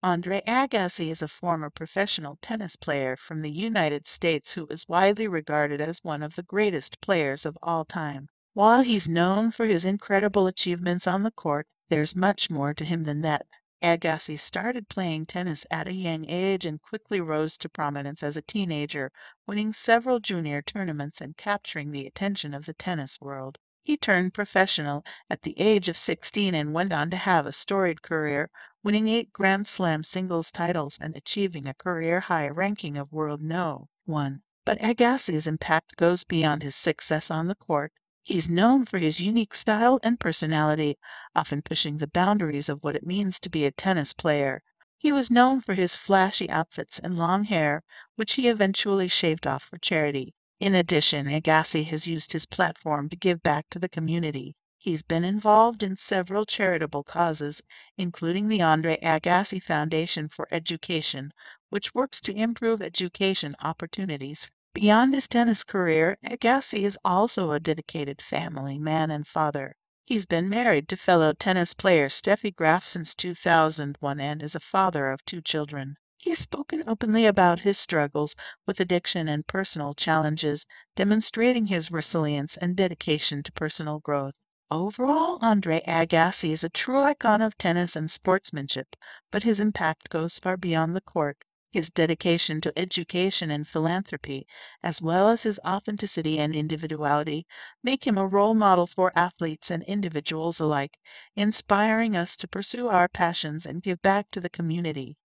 Andre Agassi is a former professional tennis player from the United States who is widely regarded as one of the greatest players of all time. While he's known for his incredible achievements on the court, there's much more to him than that. Agassi started playing tennis at a young age and quickly rose to prominence as a teenager, winning several junior tournaments and capturing the attention of the tennis world. He turned professional at the age of 16 and went on to have a storied career, winning eight Grand Slam singles titles and achieving a career high ranking of world no. 1. But Agassi's impact goes beyond his success on the court. He's known for his unique style and personality, often pushing the boundaries of what it means to be a tennis player. He was known for his flashy outfits and long hair, which he eventually shaved off for charity. In addition, Agassi has used his platform to give back to the community. He's been involved in several charitable causes, including the Andre Agassi Foundation for Education, which works to improve education opportunities. Beyond his tennis career, Agassi is also a dedicated family man and father. He's been married to fellow tennis player Steffi Graf since 2001 and is a father of two children. He's spoken openly about his struggles with addiction and personal challenges, demonstrating his resilience and dedication to personal growth. Overall, Andre Agassi is a true icon of tennis and sportsmanship, but his impact goes far beyond the court. His dedication to education and philanthropy, as well as his authenticity and individuality, make him a role model for athletes and individuals alike, inspiring us to pursue our passions and give back to the community.